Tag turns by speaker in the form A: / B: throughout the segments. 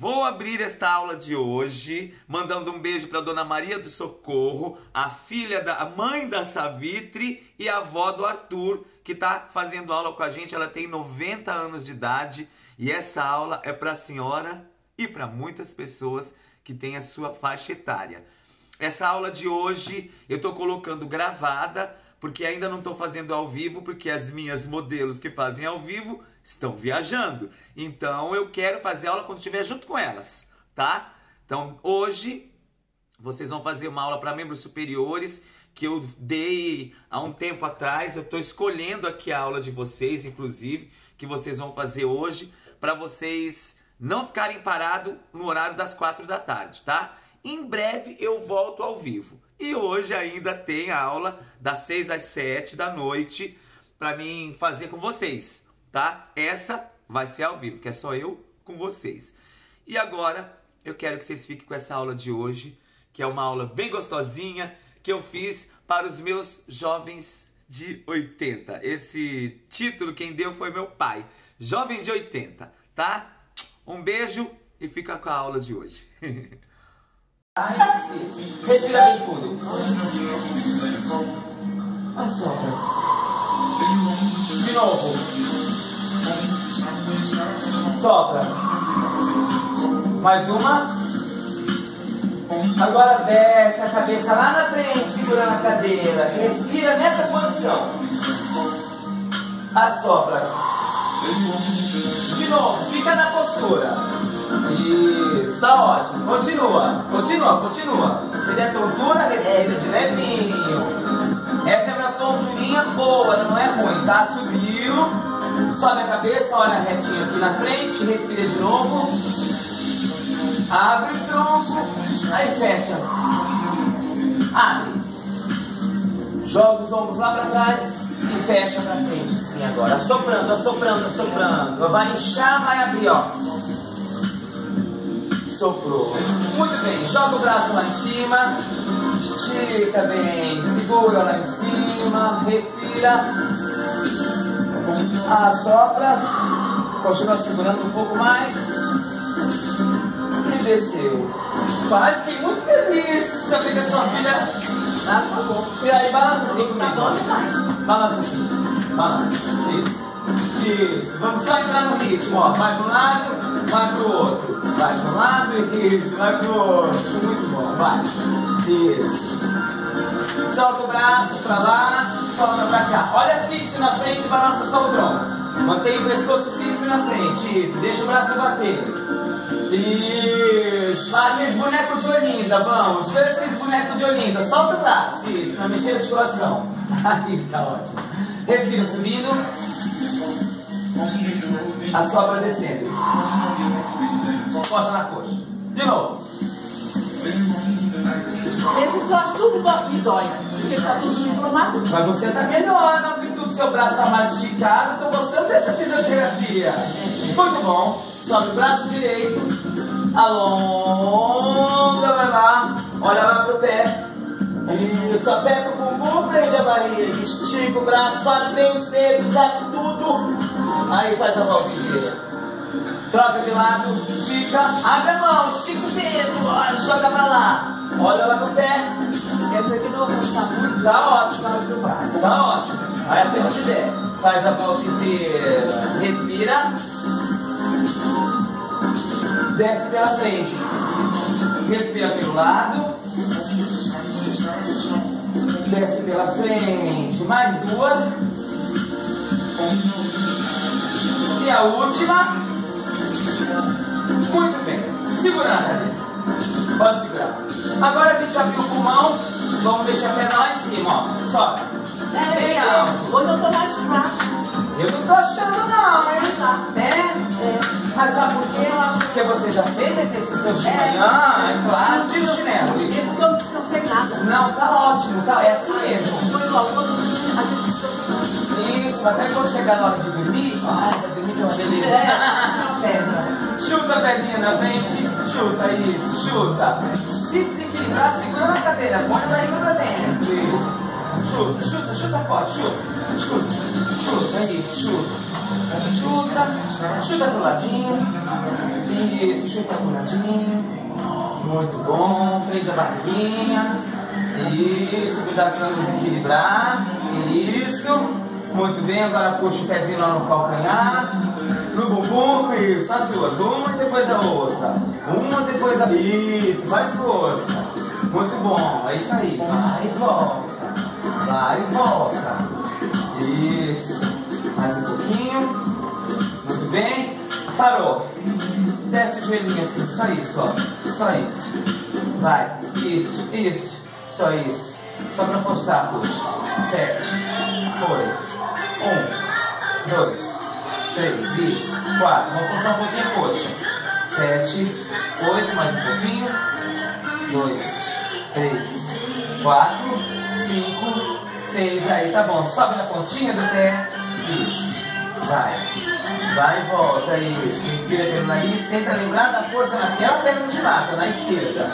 A: Vou abrir esta aula de hoje mandando um beijo para Dona Maria do Socorro, a filha da a mãe da Savitri e a avó do Arthur, que está fazendo aula com a gente. Ela tem 90 anos de idade e essa aula é para a senhora e para muitas pessoas que têm a sua faixa etária. Essa aula de hoje eu estou colocando gravada porque ainda não estou fazendo ao vivo, porque as minhas modelos que fazem ao vivo estão viajando. Então eu quero fazer aula quando estiver junto com elas, tá? Então hoje vocês vão fazer uma aula para membros superiores que eu dei há um tempo atrás. Eu estou escolhendo aqui a aula de vocês, inclusive, que vocês vão fazer hoje, para vocês não ficarem parados no horário das quatro da tarde, tá? Em breve eu volto ao vivo. E hoje ainda tem aula das 6 às 7 da noite para mim fazer com vocês, tá? Essa vai ser ao vivo, que é só eu com vocês. E agora eu quero que vocês fiquem com essa aula de hoje, que é uma aula bem gostosinha que eu fiz para os meus jovens de 80. Esse título quem deu foi meu pai. Jovens de 80, tá? Um beijo e fica com a aula de hoje.
B: Respira bem fundo. Assopra. De novo. Sopra. Mais uma. Agora desce a cabeça lá na frente, segurando a cadeira. Respira nessa posição. Assopra. De novo, fica na postura. Isso, tá ótimo. Continua, continua, continua. Se der tontura, respira de levinho. Essa é uma tonturinha boa, não é ruim, tá? Subiu, sobe a cabeça, olha retinho aqui na frente, respira de novo. Abre o tronco, aí fecha. Abre. Joga os ombros lá para trás e fecha para frente, assim agora. Assoprando, assoprando, assoprando. Vai inchar, vai abrir, ó soprou. Muito bem, joga o braço lá em cima, estica bem, segura lá em cima, respira, assopra, continua segurando um pouco mais e desceu. Pai, fiquei muito feliz saber que a sua filha. Ah, tá bom. E aí, balança assim comigo. Tá bom demais. Balança assim. Balança. Isso. Isso. Vamos só entrar no ritmo, ó. Vai para um lado, vai para o outro. Vai para um lado, isso, vai para o outro. Muito bom, vai. Isso. Solta o braço para lá, para cá. Olha fixo na frente, balança só o tronco. Mantenha o pescoço fixo na frente, isso. Deixa o braço bater. Isso. Aqueles bonecos de Olinda, vamos. Fez bonecos de Olinda. Solta o braço, isso. Na mexer de coração. Aí, tá ótimo. Respira subindo. A sobra descendo. Costa na coxa. De novo.
C: Esses troços tudo me dói. Porque tá tudo inflamado.
B: Mas você tá melhor, a amplitude do seu braço tá mais esticado. Tô gostando dessa fisioterapia. Muito bom. Sobe o braço direito. Alonga, vai lá. Olha lá pro pé. Isso, aperta o bumbum, prende a barriga. Estica o braço, abre bem os dedos, abre tudo. Aí faz a volta. Troca de lado, estica, abre a mão, estica o dedo, joga pra lá. Olha lá no pé.
C: Essa aqui não vai gostar muito.
B: Tá ótimo na hora do braço, tá ótimo. Aí até onde der. Faz a volta inteira. Respira. Desce pela frente. Respira pelo lado. Desce pela frente. Mais duas. E a última. Muito bem. Segura na cadeira. Pode segurar. Agora a gente abriu o pulmão. Vamos deixar a perna lá em cima, ó. Sobe.
C: É,
B: Bem
C: eu sei.
B: alto.
C: Hoje eu tô mais fraca.
B: Eu não tô achando não, hein?
C: Tá.
B: É?
C: É.
B: Mas sabe por quê? Porque você já fez exercício de manhã, é claro, tira o chinelo.
C: É porque eu não descansei nada.
B: Não, tá ótimo, tá, é assim mesmo.
C: Foi logo.
B: Isso, mas aí quando chegar na hora de dormir, ai, dormir é uma beleza.
C: É.
B: Chuta a perninha na frente, chuta, isso, chuta. Se desequilibrar, segura na cadeira, põe a barriga pra dentro, isso. Chuta, chuta, chuta forte, chuta, chuta, chuta, isso, chuta. Chuta, chuta pro ladinho. Isso, chuta acumuladinho. Muito bom. Prende a barriguinha. Isso, cuidado para não desequilibrar. Isso. Muito bem, agora puxa o pezinho lá no calcanhar. No bumbum, isso, as duas. Uma e depois a outra. Uma depois a. Isso, mais força. Muito bom, é isso aí. Vai e volta. Vai e volta. Isso. Mais um pouquinho. Muito bem. Parou. Desce o joelhinho assim, só isso, ó. Só isso. Vai. Isso, isso. Só isso. Só pra forçar, puxa. Sete. Foi. Um. Dois. Três. Isso. Quatro. Vamos forçar um pouquinho, puxa. Sete. Oito. Mais um pouquinho. Dois. Três. Quatro. Cinco. Seis. Aí, tá bom. Sobe na pontinha do pé. Isso. Vai. Vai e volta, isso. Inspira pelo nariz. Tenta lembrar da força naquela perna de lado, na esquerda.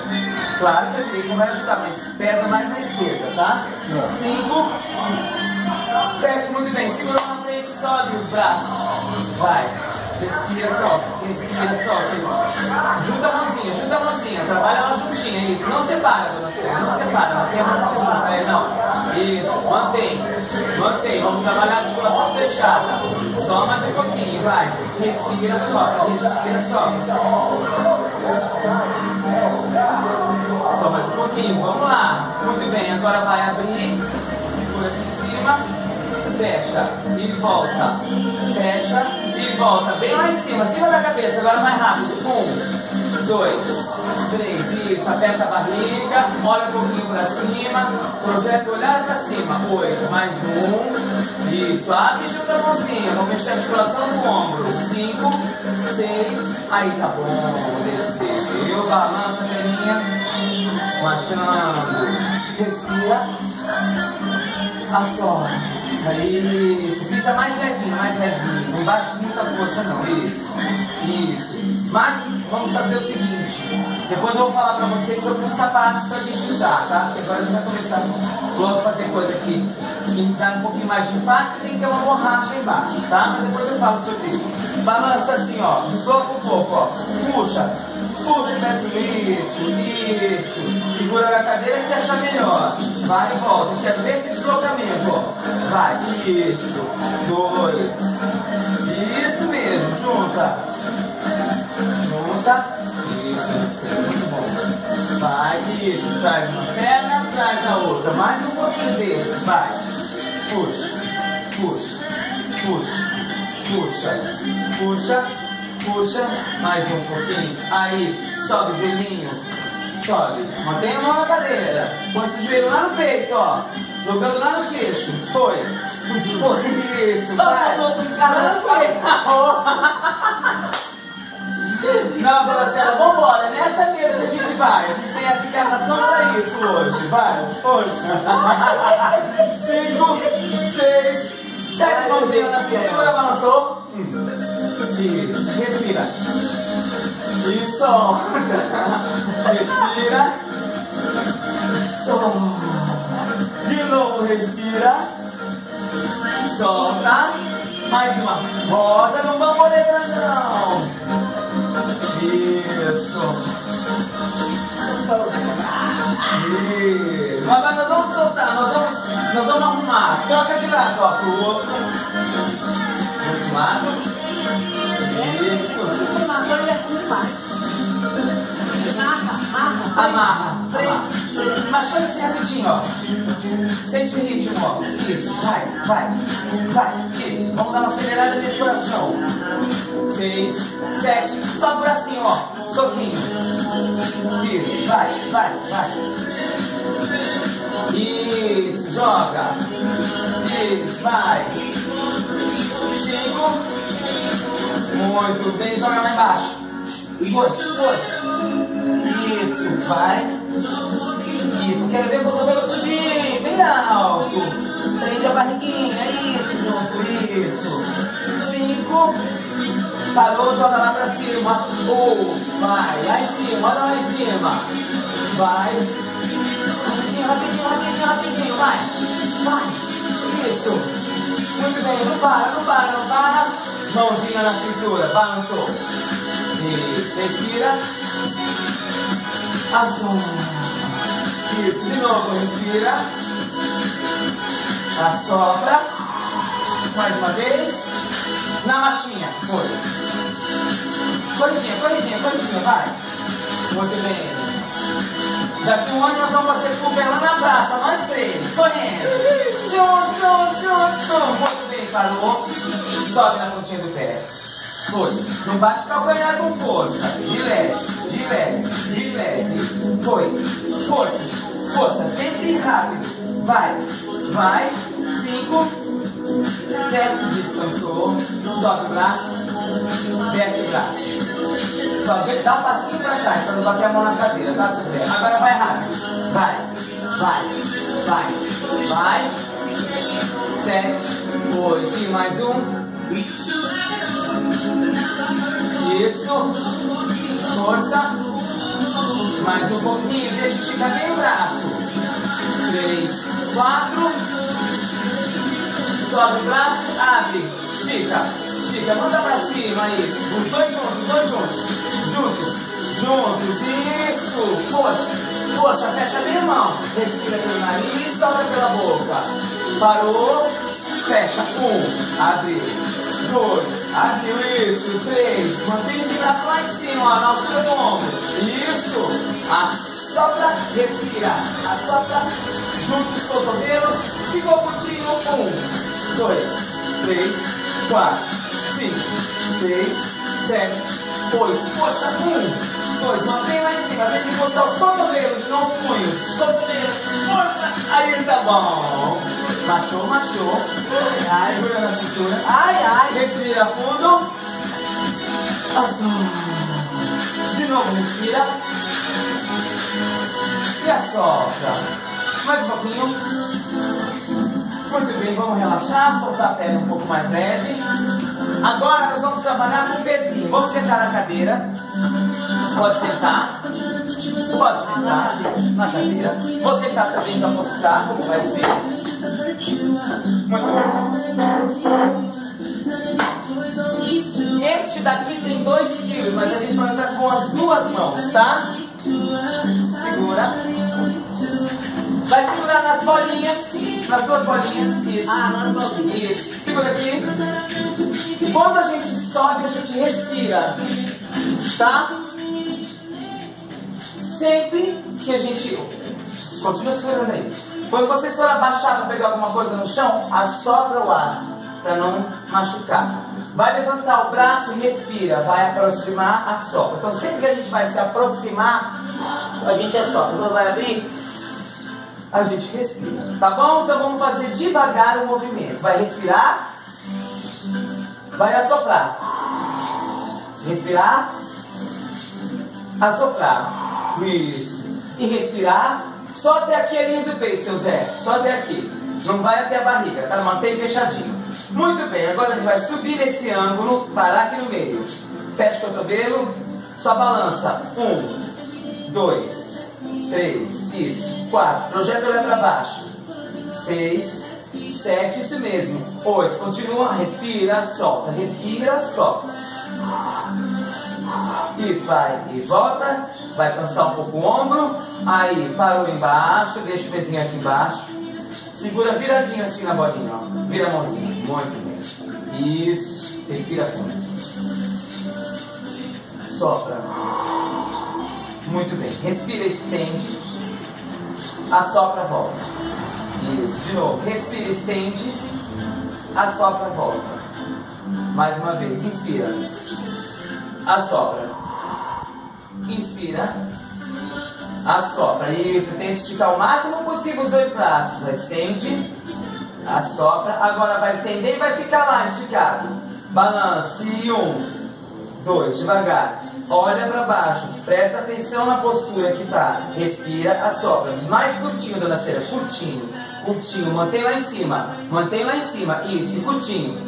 B: Claro que a direita vai ajudar, mas pesa mais na esquerda, tá? Cinco. Sete, muito bem. Segura na frente, sobe os braços. Vai. Respira, solta. Respira, solta. Junta a mãozinha, junta a mãozinha. Trabalha ela juntinha, isso. Não separa, dona Célia. Não separa. Ela tem mão que é não. Isso. Mantém. Mantém. Vamos trabalhar a articulação fechada. Só mais um pouquinho, vai. Respira, solta. Respira, solta. Só mais um pouquinho. Vamos lá. Muito bem. Agora vai abrir. Segura aqui em cima fecha e volta, fecha e volta, bem lá em cima, acima da cabeça, agora mais rápido, um, dois, três, isso, aperta a barriga, olha um pouquinho para cima, projeta o olhar para cima, oito, mais um, isso, abre junta a mãozinha, vamos mexer a articulação no ombro, cinco, seis, aí tá bom, desceu, balança a perninha, marchando, respira, assola. Isso, pisa mais levinho, mais levinho. Não bate muita força não. Isso. Isso. Mas vamos fazer o seguinte. Depois eu vou falar pra vocês sobre os sapatos pra gente usar, tá? Porque agora a gente vai começar logo a fazer coisa aqui que dá um pouquinho mais de impacto tem que ter uma borracha embaixo, tá? Mas depois eu falo sobre isso. Balança assim, ó. Desloca um pouco, ó. Puxa. Puxa o pezinho. Isso, isso. Segura na cadeira se achar melhor. Vai e volta. Quero ver esse deslocamento, ó. Vai. Isso. Dois. Junta. Junta. Isso. Muito bom. Vai. Isso. Traz uma perna, traz a outra. Mais um pouquinho desse. Vai. Puxa. Puxa. Puxa. Puxa. Puxa. Puxa. Mais um pouquinho. Aí. Sobe o joelhinho. Sobe. Mantém a mão na cadeira. Põe esse joelho lá no peito, ó. Jogando lá no queixo. Foi. Foi. Isso. Vai. Não, dona Cela, vambora. Nessa mesa a gente vai. A gente tem essa encarnação pra isso hoje. Vai. Força. Cinco, seis, sete mãozinhas na cintura. Balançou. Isso. Respira. E solta. Respira. Solta. Novo, respira. Solta. Mais uma. Roda no bamboleta não. Isso. Isso. Agora nós vamos soltar, nós vamos, nós vamos arrumar. Troca de lado, ó, pro outro. Outro lado. Isso. Amarra. Amarra. Baixando assim rapidinho, ó. Sente o ritmo, ó. Isso, vai, vai, vai. Isso. Vamos dar uma acelerada nesse coração. Seis, sete. Sobe o bracinho, ó. Soquinho. Isso, vai, vai, vai. Isso, joga. Isso, vai. Cinco. Muito bem, joga lá embaixo. Força, força. Isso, vai. Isso, quero ver o cotovelo subir, bem alto. Prende a barriguinha, isso, junto, isso. Cinco. Parou, joga lá pra cima. Um, vai, lá em cima, olha lá em cima. Vai. Rapidinho, rapidinho, rapidinho, rapidinho, vai. Vai. Isso. Muito bem, não para, não para, não para. Mãozinha na cintura, balançou. Isso, respira. Assopra. Isso, de novo, respira. Assopra. Mais uma vez. Na marchinha. Foi. Corridinha, corridinha, corridinha, vai. Muito bem. Daqui um ano nós vamos fazer com ela na praça, nós três, correndo. Tchum, tchum, tchum, tchum. Muito bem, parou. Sobe na pontinha do pé. Foi. Não bate o calcanhar com força. De leve, de leve, de leve. Foi. Força, força. Tenta ir rápido. Vai, vai. Cinco, sete, descansou. Sobe o braço, desce o braço. Só dá um passinho pra trás, pra não bater a mão na cadeira, tá? Agora vai rápido. Vai, vai, vai, vai. Sete, oito, e mais um. Isso. Força. Mais um pouquinho. Deixa esticar bem o braço. Três, quatro. Sobe o braço, abre. Estica, estica. Manda pra cima, isso. Os dois juntos, os dois juntos. Juntos, juntos. Isso. Força, força. Fecha bem a mão. Respira pelo nariz, solta pela boca. Parou. Fecha. Um. Abre dois, abriu isso, três, mantém esse braço lá em cima, ó, na altura do ombro, isso, assopra, respira, assopra, junta os cotovelos, ficou curtinho, um, dois, três, quatro, cinco, seis, sete, oito, força, um, dois, mantém lá em cima, tem que encostar os cotovelos, não os punhos, cotovelos, força, aí tá bom. Machou, machou. Ai, segura na cintura. Ai, ai. Respira fundo. Assim. De novo, respira. E assopra. Mais um pouquinho. Muito bem, vamos relaxar, soltar a perna um pouco mais leve. Agora nós vamos trabalhar com o pezinho. Vamos sentar na cadeira. Pode sentar. Pode sentar na cadeira. Vou sentar também para mostrar como vai ser. Muito bom. Este daqui tem 2 quilos, mas a gente vai usar com as duas mãos, tá? Segura. Vai segurar nas bolinhas, nas duas bolinhas. Isso.
C: Ah, nas bolinhas.
B: Isso. Segura aqui. Quando a gente sobe, a gente respira. Tá? Sempre que a gente. Continua segurando aí. Quando você for abaixar para pegar alguma coisa no chão, assopra o ar para não machucar. Vai levantar o braço, respira. Vai aproximar, assopra. Então sempre que a gente vai se aproximar, a gente assopra. Quando vai abrir, a gente respira. Tá bom? Então vamos fazer devagar o movimento. Vai respirar. Vai assoprar. Respirar. Assoprar. Isso. E respirar. Só até aqui a linha do peito, seu Zé. Só até aqui. Não vai até a barriga, tá? Mantém fechadinho. Muito bem, agora a gente vai subir nesse ângulo, parar aqui no meio. Fecha o cotovelo, só balança. Um, dois, três, isso. Quatro, projeta olhar para baixo. Seis, sete, isso mesmo. Oito, continua, respira, solta, respira, solta. Isso, vai e volta. Vai cansar um pouco o ombro. Aí, parou embaixo, deixa o pezinho aqui embaixo. Segura viradinho assim na bolinha, ó. Vira a mãozinha. Muito bem. Isso. Respira fundo. Sopra. Muito bem. Respira, estende. Assopra, volta. Isso. De novo. Respira, estende. Assopra, volta. Mais uma vez. Inspira. Assopra. Inspira. Assopra. Isso. Tenta esticar o máximo possível os dois braços. Estende. Assopra. Agora vai estender e vai ficar lá esticado. Balance. Um. Dois. Devagar. Olha para baixo. Presta atenção na postura que tá. Respira. Assopra. Mais curtinho, dona Cera. Curtinho. Curtinho. Mantém lá em cima. Mantém lá em cima. Isso. Curtinho.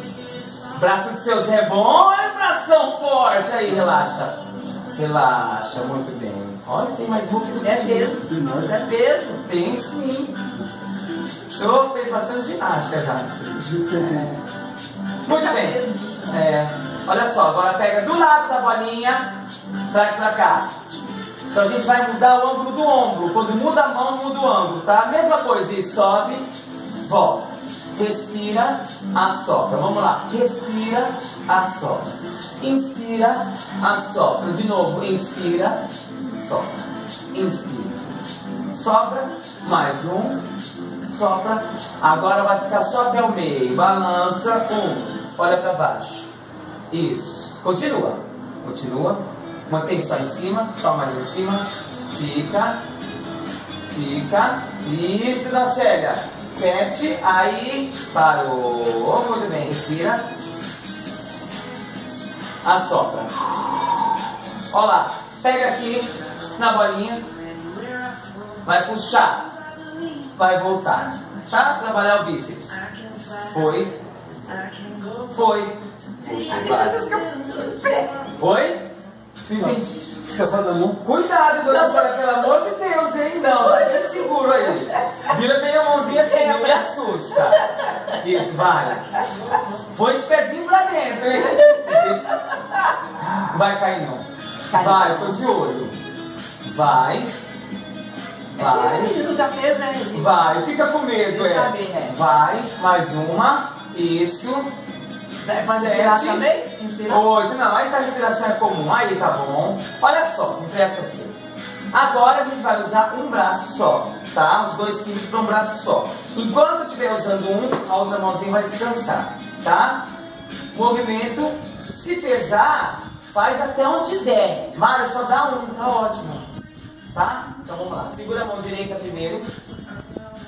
B: Braço de seus é. Olha bração forte. Aí, relaxa. Relaxa. Muito bem. Olha, tem mais boca do
C: É
B: que
C: peso.
B: Nós
C: É peso.
B: tem sim. O senhor fez bastante ginástica já. Muito bem. É, olha só, agora pega do lado da bolinha, Traz pra cá. Então a gente vai mudar o ângulo do ombro. Quando muda a mão, muda o ângulo, tá? Mesma coisa. E sobe, volta. Respira, assopra. Vamos lá. Respira, assopra. Inspira, assopra. De novo. Inspira, sopra. Inspira. Sopra. Mais um. Sopra. Agora vai ficar só até o meio. Balança. Um. Olha para baixo. Isso. Continua. Continua. Mantém só em cima. Só mais em cima. Fica. Fica. Isso, da Célia. Sete. Aí. Parou. Muito bem. Respira. Assopra. Olha lá. Pega aqui na bolinha. Vai puxar. Vai voltar. Tá? Trabalhar o bíceps. Foi. Foi. Foi?
D: Mão.
B: Cuidado, dona Sara, pelo amor de Deus, hein? Não, tá seguro aí. Vira bem a mãozinha assim, não me assusta. Isso, vai. Põe esse pezinho pra dentro, hein? Vai cair não. Vai, eu tô de olho. Vai. Vai.
C: Ele nunca fez, né?
B: Vai, fica com medo, é.
C: sabe, é.
B: Vai, mais uma. Isso.
C: Respirar
B: Sete.
C: também? Inspirar?
B: Oito, não, aí tá a respiração é comum, aí tá bom. Olha só, me presta você. Agora a gente vai usar um braço só, tá? Os dois quilos para um braço só. Enquanto eu estiver usando um, a outra mãozinha vai descansar, tá? Movimento, se pesar, faz até onde der. Mário, só dá um, tá ótimo. Tá? Então vamos lá. Segura a mão direita primeiro.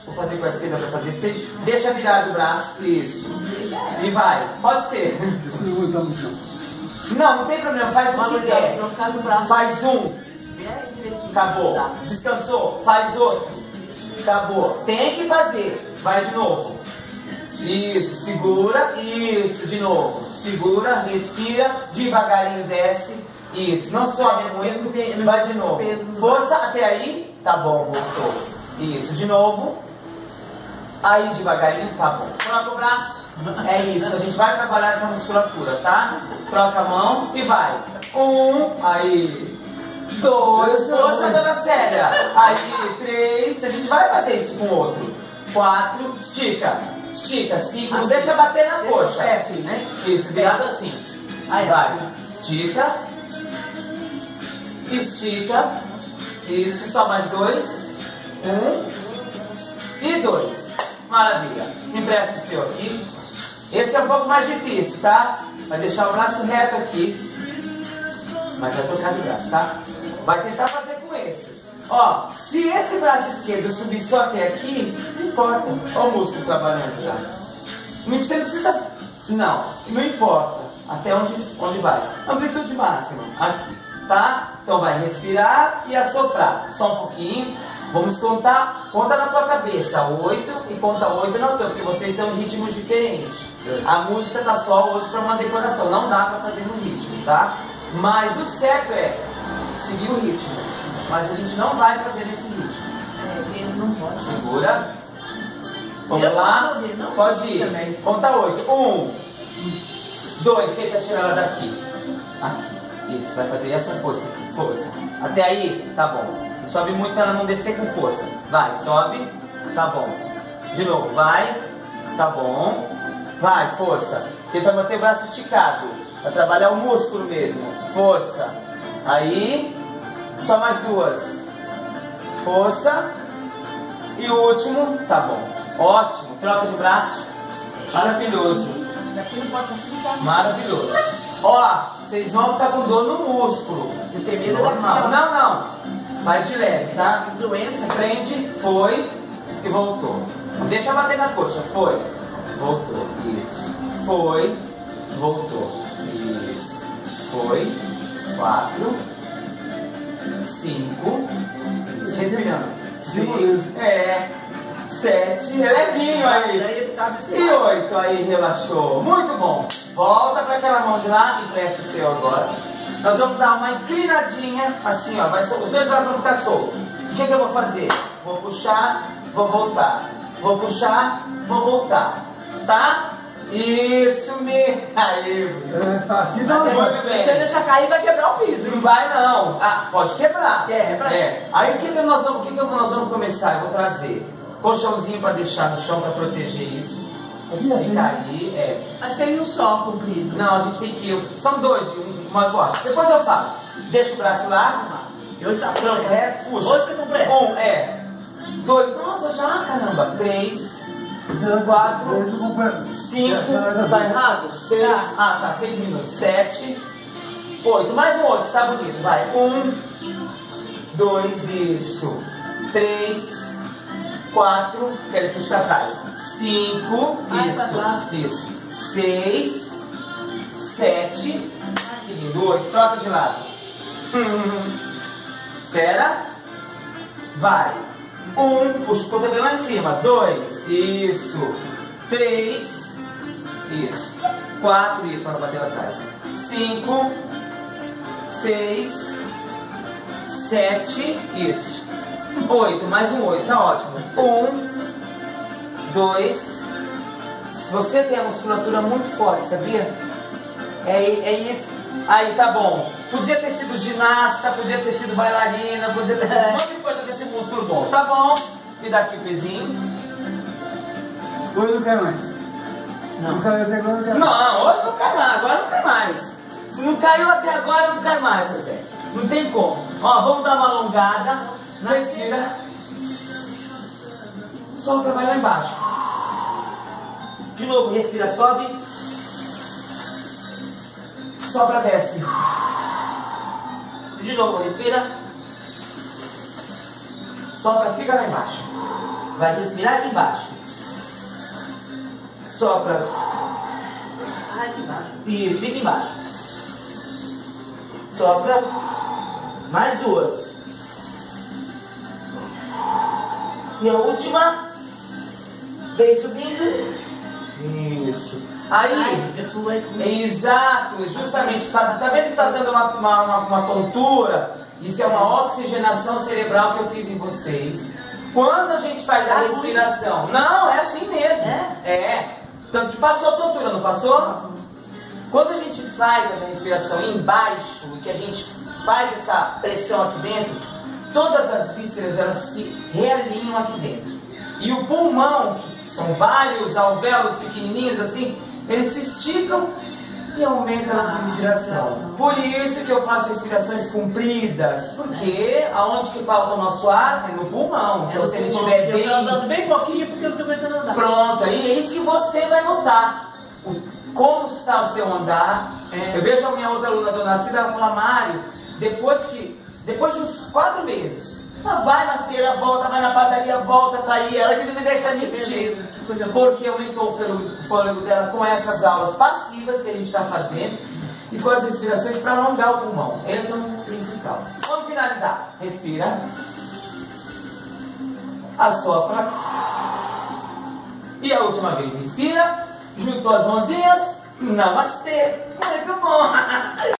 B: Vou fazer com a esquerda para fazer esse. Deixa virado o braço. Isso. E vai. Pode ser. Não, não tem problema. Faz o que der. Faz um. Acabou.
C: Tá.
B: Descansou. Faz outro. Acabou. Tem que fazer. Vai de novo. Isso. Segura. Isso. De novo. Segura. Respira. Devagarinho desce. Isso. Não sobe muito. Vai de novo. Força até aí. Tá bom. Voltou. Isso. De novo. Aí devagarinho. Tá bom. Troca o braço. É isso. A gente vai trabalhar essa musculatura, tá? Troca a mão e vai. Um. Aí. Dois, força, dona Célia. Aí, três, a gente vai fazer isso com o outro. Quatro, estica, estica. Cinco, não
C: Assim.
B: deixa bater na
C: Deixa
B: coxa.
C: pé assim, né?
B: Isso, virado assim.
C: Aí,
B: vai, estica, estica. Isso, só mais dois. Um e dois. Maravilha. Empresta o seu aqui. Esse é um pouco mais difícil, tá? Vai deixar o braço reto aqui. Mas vai tocar de braço, tá? Vai tentar fazer com esse. Ó, se esse braço esquerdo subir só até aqui, não importa. Ó o músculo trabalhando já. Não, precisa. Não, não importa. Até onde, onde vai. Amplitude máxima. Aqui. Tá? Então vai respirar e assoprar. Só um pouquinho. Vamos contar. Conta na tua cabeça. Oito e conta oito na tua, porque vocês têm um ritmo diferente. A música tá só hoje para uma decoração. Não dá para fazer no ritmo, tá? Mas o certo é seguir o ritmo. Mas a gente não vai fazer nesse ritmo.
C: É, ele não pode.
B: Segura. Vamos
C: Eu
B: lá?
C: não?
B: Pode ir.
C: Também.
B: Conta oito. Um. Dois. Tenta tirar ela daqui. Aqui. Isso. Vai fazer essa força aqui. Força. Até aí, tá bom. Sobe muito para ela não descer com força. Vai, sobe. Tá bom. De novo. Vai. Tá bom. Vai, força. Tenta manter o braço esticado. Pra trabalhar o músculo mesmo. Força. Aí. Só mais duas. Força. E o último, tá bom. Ótimo. Troca de braço. Maravilhoso.
C: Isso aqui não pode facilitar.
B: Maravilhoso. Ó, vocês vão ficar com dor no músculo.
C: Eu tenho medo
B: Normal. Não, não. Faz de leve, tá?
C: Doença.
B: Prende, foi e voltou. Deixa bater na coxa. Foi, voltou. Isso. Foi, voltou. Isso. Foi. Quatro. Cinco. Isso. Respirando. Seis. É. Sete. É levinho aí.
C: Assim.
B: E oito, aí relaxou. Muito bom. Volta para aquela mão de lá, empresta o seu agora. Nós vamos dar uma inclinadinha, assim, ó. Vai, os dois braços vão ficar soltos. O que, que eu vou fazer? Vou puxar, vou voltar. Vou puxar, vou voltar. Tá? Isso mesmo. Aí,
D: É, não
B: Muito
D: vai.
B: bem.
C: Se você deixar cair, vai quebrar o piso.
B: Não vai não. Ah, pode quebrar.
C: Quebra.
B: É. Aí o que, que nós vamos, o que, que nós vamos começar? Eu vou trazer colchãozinho para deixar no chão para proteger isso. Se cair, é.
C: Mas tem um só comprido.
B: Não, a gente tem que. São dois, um, umas bordas. Depois eu falo. Deixa o braço lá.
C: Hoje tá pronto.
B: Reto, puxa.
C: Hoje foi com pressa.
B: Um, é. Dois, nossa, já, caramba. Três, quatro, cinco, tá errado? Seis,
C: Tá.
B: ah, tá, seis minutos. Sete, oito, mais um oito, tá bonito, vai. Um, dois, isso. Três, quatro, quero puxar pra trás. Cinco, isso, isso. Seis, sete, que lindo, oito, troca de lado. Espera. Vai. Um, puxa o cotovelo lá em cima. Dois, isso. Três, isso. Quatro, isso, para não bater lá atrás. Cinco, seis, sete, isso. Oito, mais um oito, tá ótimo. Um, dois. Se você tem a musculatura muito forte, sabia? É, é isso. Aí, tá bom. Podia ter sido ginasta, podia ter sido bailarina, podia ter um monte de coisa desse músculo bom. Tá bom. Me dá aqui o pezinho.
D: Hoje não quer mais.
C: Não.
D: Não caiu até agora, não quer mais.
B: Não, hoje não cai mais, agora não cai mais. Se não caiu até agora, não cai mais, seu Zé. Não tem como. Ó, vamos dar uma alongada. Respira. Sopra, vai lá embaixo. De novo, respira, sobe. Sopra, desce. De novo, respira. Sopra, fica lá embaixo. Vai respirar aqui embaixo. Sopra,
C: Ai, que baixo.
B: isso, fica embaixo. Sopra. Mais duas. E a última. Vem subindo. Isso. Aí. Exato, justamente. Tá, tá vendo que tá dando uma, uma, uma, tontura? Isso é uma oxigenação cerebral que eu fiz em vocês. Quando a gente faz a
C: Tá
B: respiração. Não, é assim mesmo.
C: É?
B: É. Tanto que passou a tontura, não passou? Quando a gente faz essa respiração embaixo e que a gente faz essa pressão aqui dentro, todas as vísceras elas se realinham aqui dentro. E o pulmão, que são vários alvéolos pequenininhos assim, eles se esticam e aumentam a nossa respiração. Por isso que eu faço respirações compridas, porque aonde que falta o nosso ar é no pulmão. Então se ele estiver
C: Eu tô
B: bem
C: andando bem pouquinho porque eu não tô aguentando andar.
B: Pronto, aí é isso que você vai notar. Como está o seu andar.
C: É.
B: Eu vejo a minha outra aluna, Dona Cida, ela fala, Mário, depois que. Depois de uns quatro meses, ela vai na feira, volta, vai na padaria, volta, tá aí, ela que não me deixa mentir. Porque aumentou o fôlego, fôlego dela com essas aulas passivas que a gente está fazendo e com as respirações para alongar o pulmão. Esse é o principal. Vamos finalizar. Respira. Assopra. E a última vez, inspira, juntou as mãozinhas, namastê, muito bom!